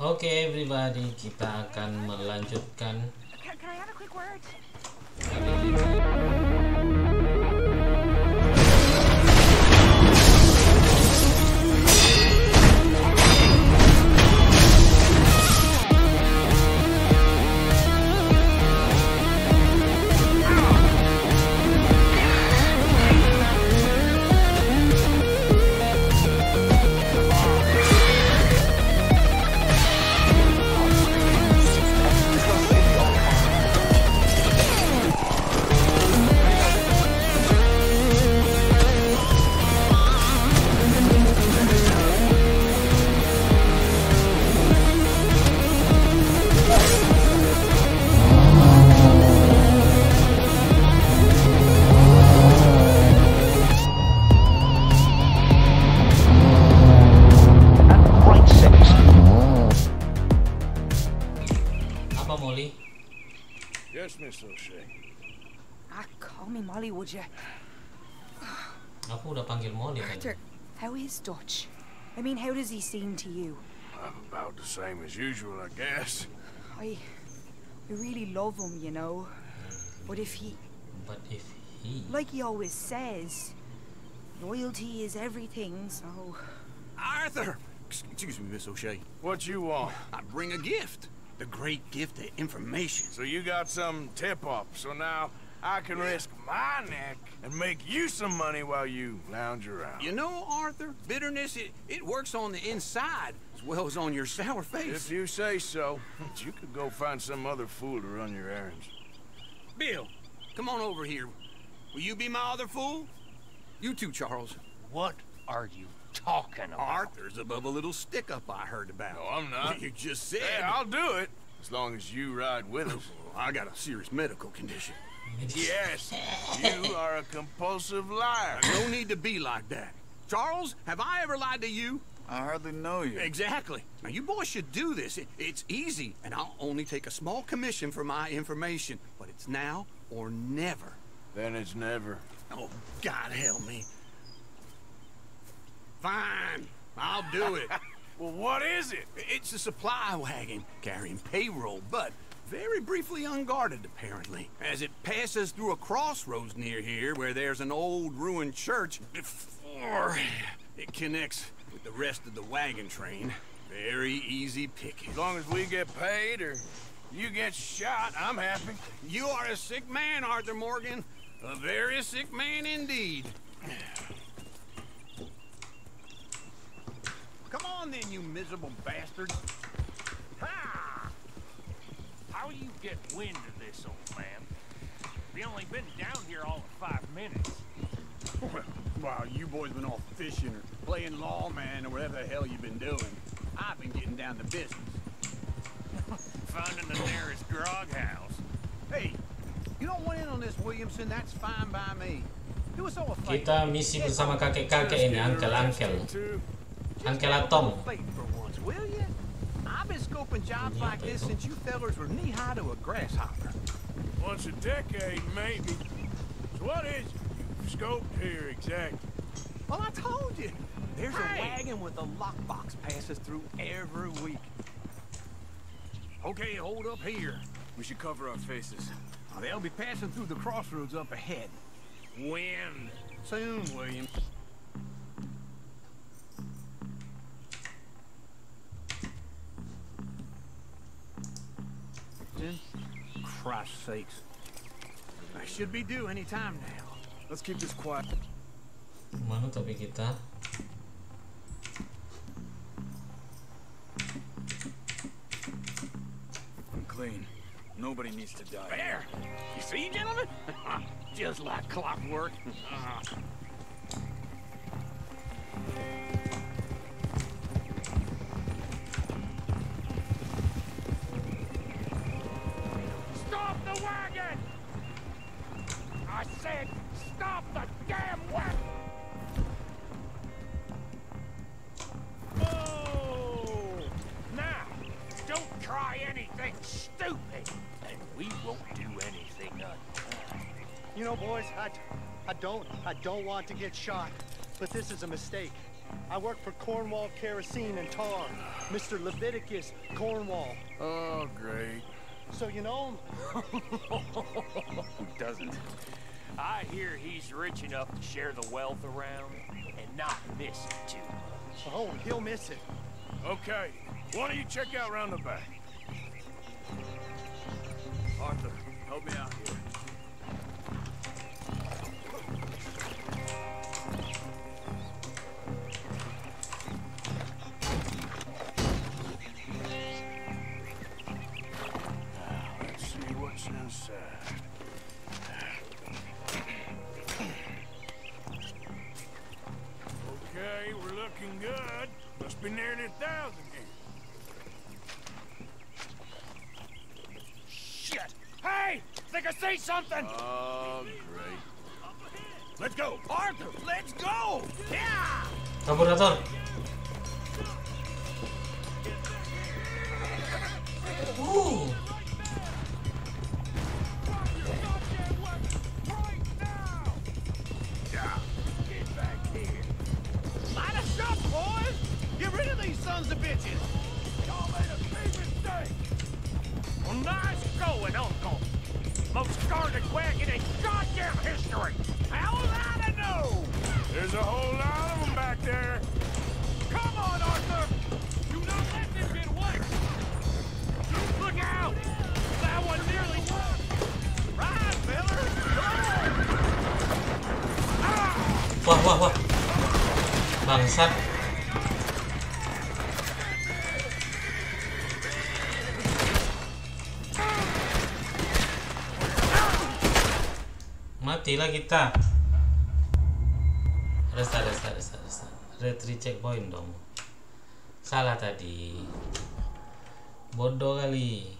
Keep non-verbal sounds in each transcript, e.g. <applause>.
Oke okay, everybody, kita akan melanjutkan. Can, can would you? Aku udah panggil Molly Arthur, how is Dutch? I mean, how does he seem to you? I'm about the same as usual, I guess. I... I really love him, you know. But if he... But if he... Like he always says, loyalty is everything, so... Arthur! Excuse me, Miss O'Shea. What you want? I bring a gift. The great gift of information. So you got some tip-off, so now I can risk my neck and make you some money while you lounge around. You know, Arthur, bitterness, it, it works on the inside as well as on your sour face. If you say so, <laughs> you could go find some other fool to run your errands. Bill, come on over here. Will you be my other fool? You too, Charles. What are you talking about? Arthur's above a little stick-up I heard about. No, I'm not. You just said... Hey, I'll do it, as long as you ride with us. Oh, I got a serious medical condition. Yes, you are a compulsive liar. No need to be like that. Charles, have I ever lied to you? I hardly know you. Exactly. Now, you boys should do this. It, it's easy, and I'll only take a small commission for my information. But it's now or never. Then it's never. Oh, God help me. Fine. I'll do it. <laughs> well, what is it? It's a supply wagon carrying payroll, but very briefly unguarded, apparently, as it passes through a crossroads near here where there's an old ruined church before it connects with the rest of the wagon train. Very easy picking. As long as we get paid or you get shot, I'm happy. You are a sick man, Arthur Morgan. A very sick man indeed. Come on then, you miserable bastards. How you get wind of this, old man? We only been down here all of five minutes. <laughs> Well, while you boys been off fishing or playing lawman or whatever the hell you've been doing, I've been getting down to business. <laughs> Finding the nearest grog house. Hey, you don't want in on this, Williamson, that's fine by me. Do us all a favor. Kita misi bersama kakek-kakek ini, uncle-uncle. Uncle Atom. Scoping jobs like this since you fellers were knee-high to a grasshopper. Once a decade, maybe. So what is it you scoped here exactly? Well, I told you. There's hey. a wagon with a lockbox passes through every week. Okay, hold up here. We should cover our faces. Now, they'll be passing through the crossroads up ahead. When? Soon, William. Christ's sakes. I should be due any time now. Let's keep this quiet. Mana tapi kita? I'm clean. Nobody needs to die. There! You see, gentlemen? <laughs> Just like clockwork. <laughs> Ah. You know, boys, I, I oh, don't, try anything stupid! And we won't do anything unkind. You know, boys, I, I don't I don't want to get shot, but this is a mistake. I work for Cornwall Kerosene and Tar. Mr. Leviticus Cornwall. Oh, great. So you know him? <laughs> Who doesn't? I hear he's rich enough to share the wealth around and not miss it too much. Oh, he'll miss it. Okay, why don't you check out round the back? Arthur, help me out here. Something! Oh, great. Let's go, Arthur. Let's go. Yeah! Karburator. Most guarded wagon in goddamn history. How was I to know? There's a whole lot of them back there. Come on, Arthur! Do not let them get away! Look out! That one nearly won! Ride, Miller! Ah! wah wah wah. Bangsat. Matilah kita. Restart, restart, restart, restart. Retry checkpoint dong. Salah tadi. Bodoh kali.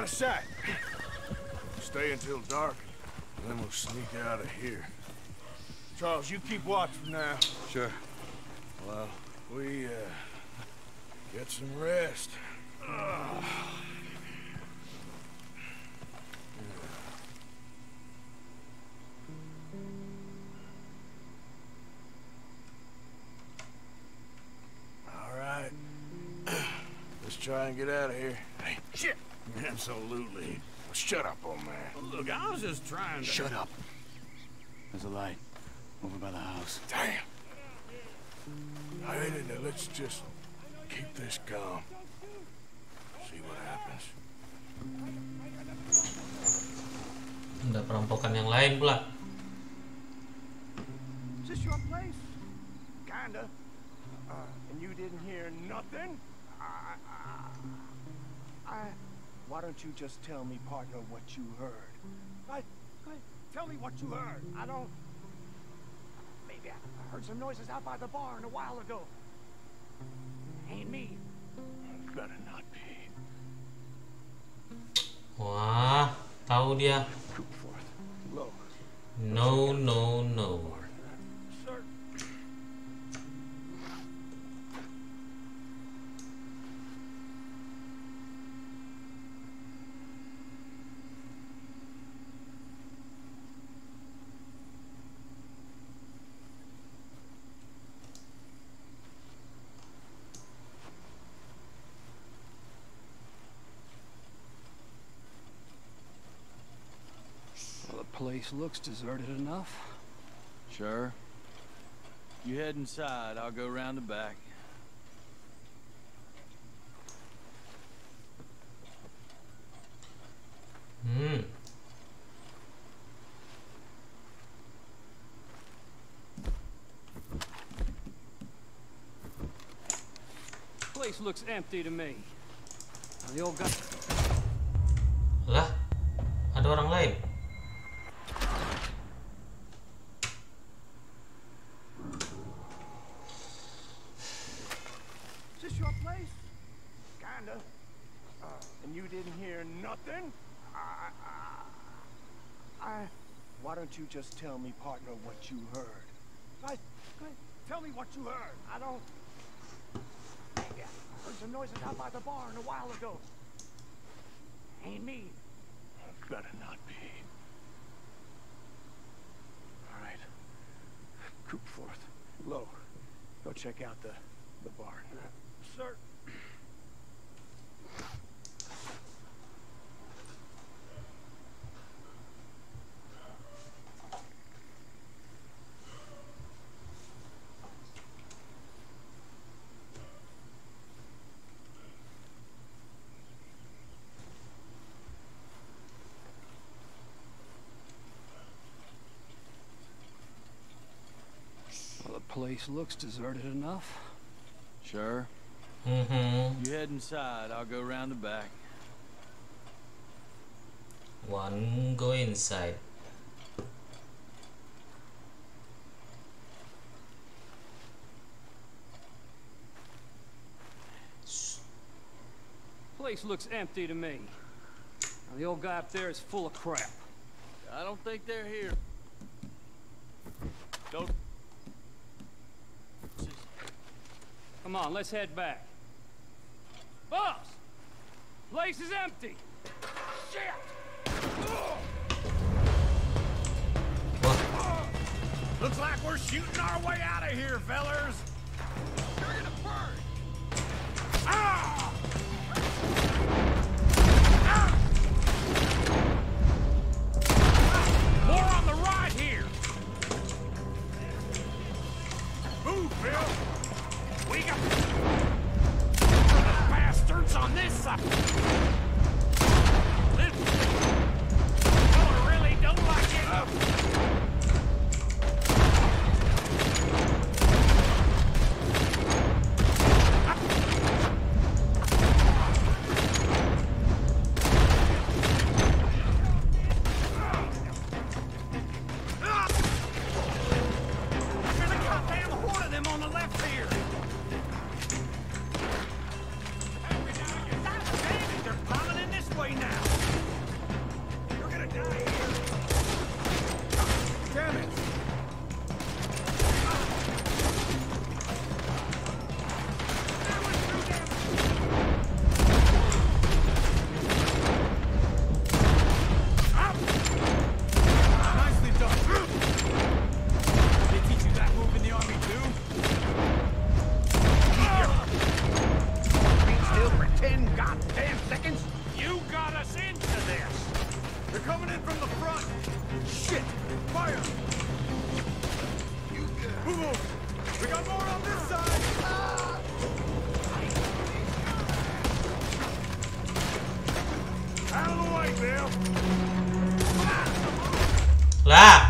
Out of sight. Stay until dark, and then we'll sneak out of here. Charles, you keep watch for now. Sure. Well, we, uh, get some rest. Ugh. All right. <clears throat> Let's try and get out of here. Hey, shit! Absolutely. Shut up, old man. Look, I was just trying to. Shut up. There's a light over by the house. Damn. I ain't in Let's just keep this calm. See what happens. Ada perampokan yang lain pula. Is this your place? Kinda. Uh, and you didn't hear nothing? I, I, I, why Why don't you just tell me, partner, what you heard? I, I, tell me what you heard. I don't. Maybe I heard some noises out by the barn a while ago. Ain't me. Better not be. Wah, tahu dia. Coopforth. No, no, no. Sir. Well, the place looks deserted enough. Sure. You head inside, I'll go round the back. Hmm. Place looks empty to me. Now, the old guy. Lah, ada orang lain. Is this your place? Kinda. Uh, and you didn't hear nothing? I, I, I... Why don't you just tell me, partner, what you heard? I, I... Tell me what you heard. I don't... Yeah, I heard some noises out by the barn a while ago. Ain't me. Better not be. All right. Coopforth. Low. Go check out the, the barn. Sir. Well, the place looks deserted enough. Sure. Mhm. You head inside, I'll go round the back. One go inside. Place looks empty to me. Now, the old guy up there is full of crap. I don't think they're here. Don't. Come on, let's head back. Boss! Place is empty! Looks like we're shooting our way out of here, fellers. You're gonna burn. Ah! Bastards on this side. This fella really don't like it. Coming in from the front. Shit! Fire! Move, move. We got more on this side. Ah! Out of the way, Bill. Lah.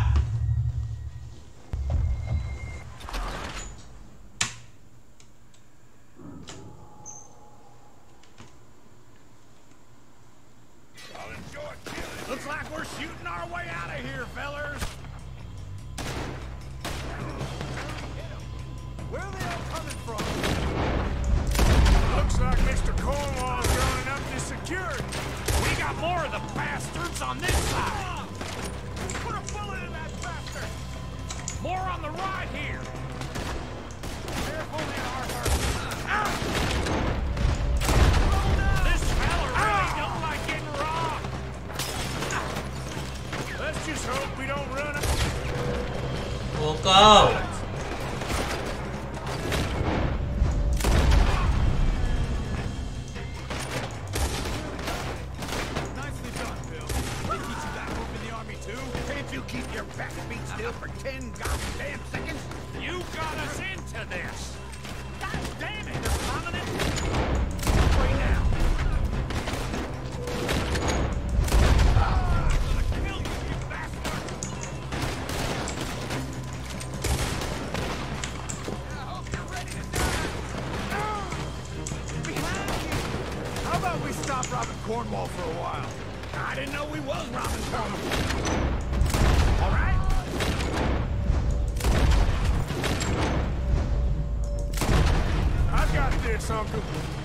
Oh. Alexandre.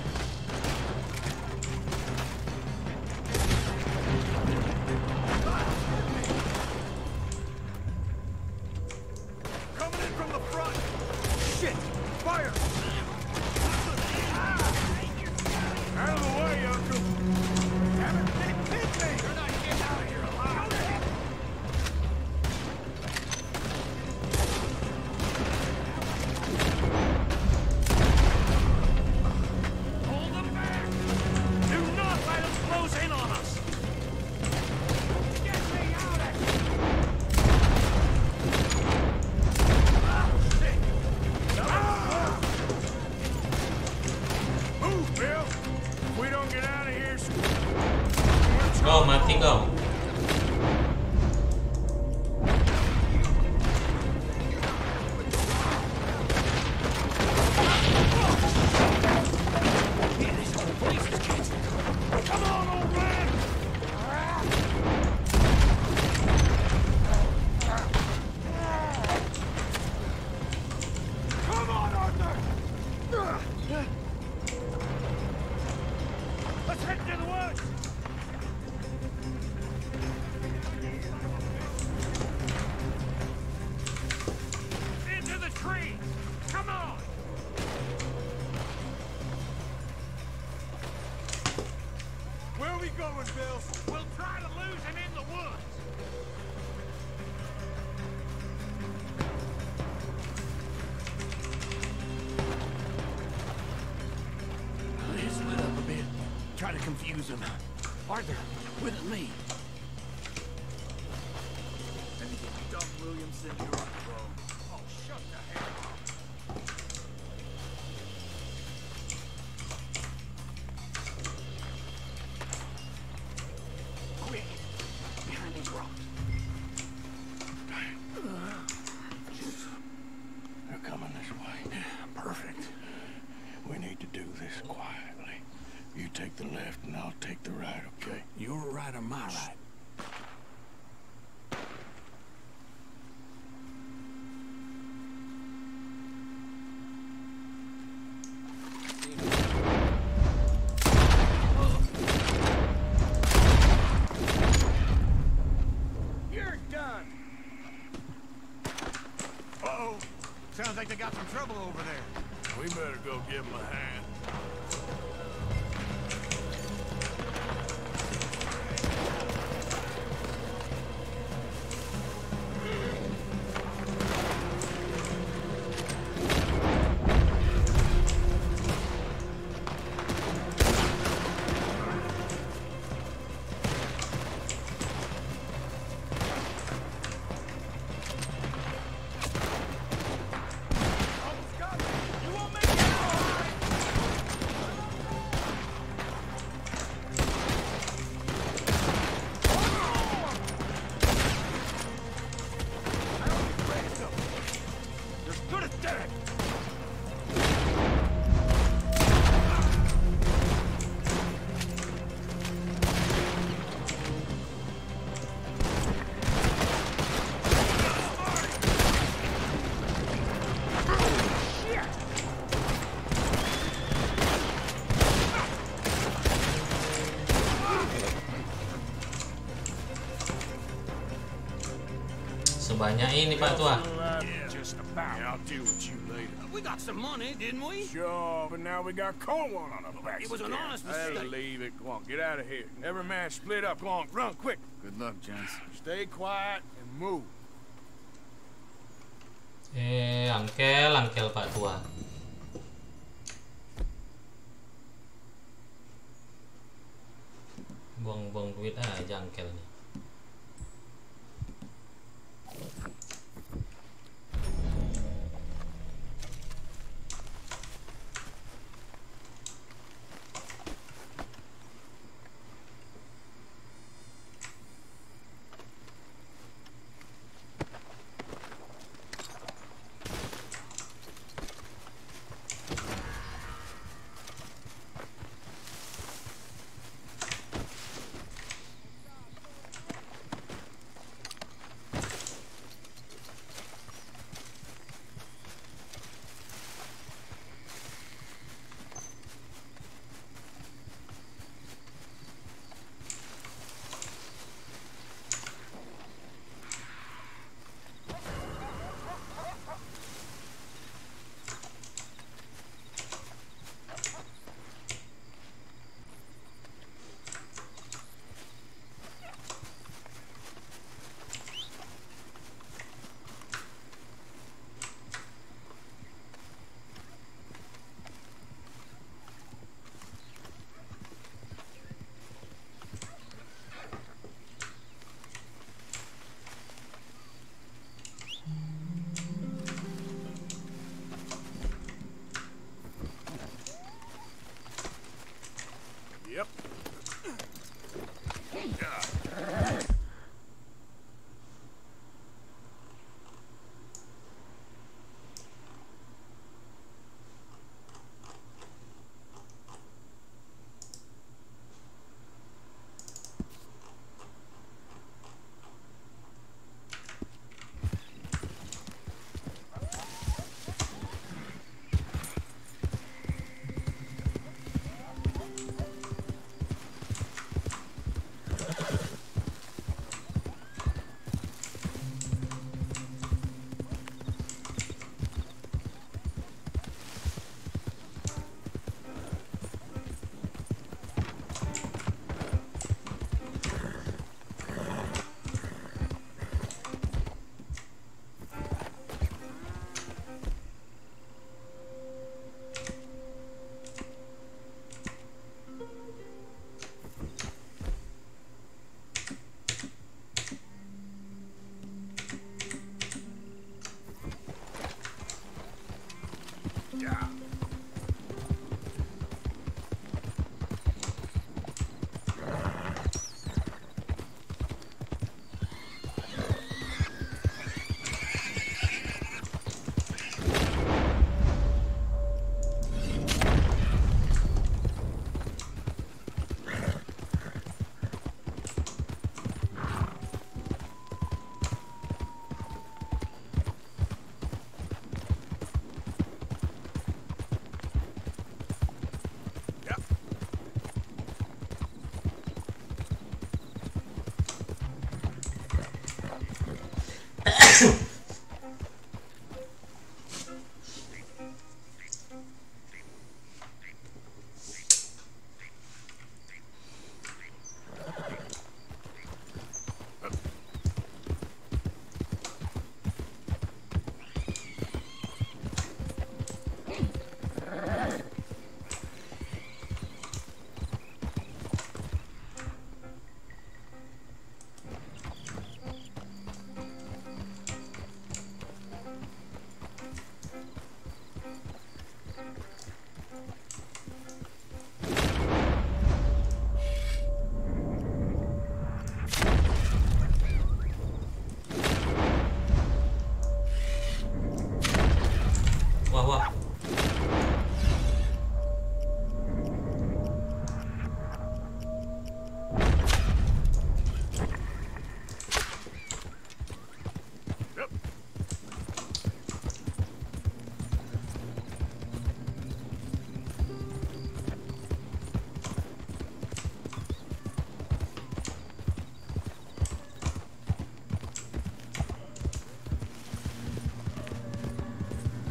nothing out. try to confuse him. Arthur, with me. Anything you dump Williamson, you're Sounds like they got some trouble over there. We better go give them a hand. Sebanyak ini Pak Tua. I'll. We got some money, didn't we? Sure, but now we got on our backs. It was an honest mistake. leave it. On, get out of here. Every man split up. Go on, run quick. Good luck, gents. Stay quiet and move. Eh, angkel, angkel Pak Tua. Buang-buang duit aja angkel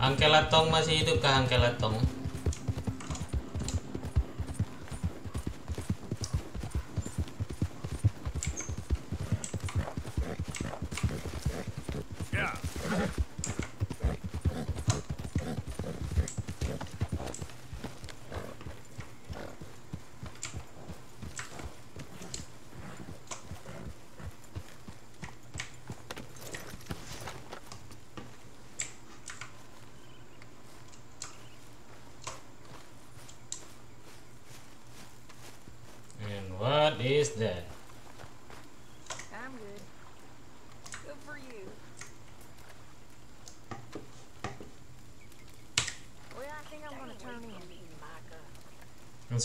Angkelatong masih hidup kah Angkelatong?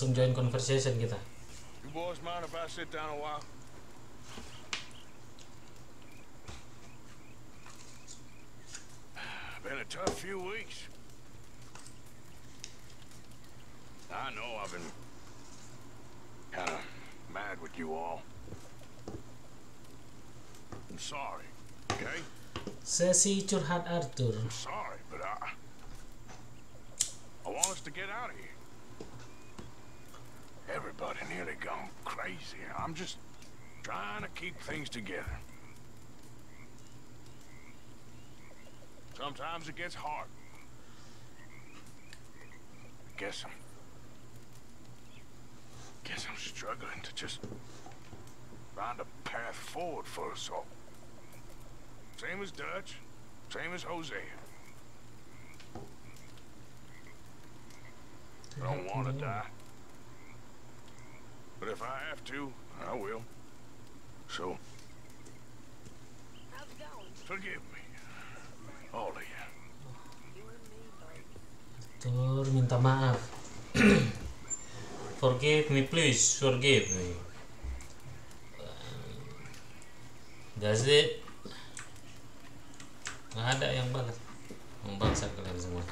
Langsung join conversation kita. You boys mind if I sit down a while? <sighs> Been a tough few weeks. I know I've been kind of mad with you all. I'm sorry, okay? Sesi curhat Arthur. I'm sorry, but I... I want us to get out of here. Everybody nearly gone crazy. I'm just trying to keep things together. Sometimes it gets hard. Guess I'm... Guess I'm struggling to just find a path forward for us all. Same as Dutch, same as Hosea. I don't want to die. But if I have to, I will. So, How's it going? forgive me. All of you. You and me. Arthur minta maaf. <clears throat> forgive me please, forgive me. Does it? Nggak ada yang banget. Membangsa kalian semua.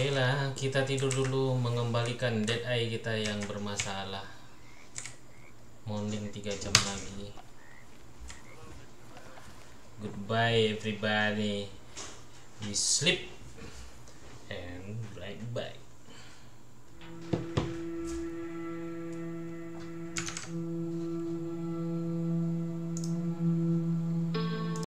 Oke lah, kita tidur dulu mengembalikan dead eye kita yang bermasalah. Morning 3 jam lagi. Goodbye everybody. We sleep.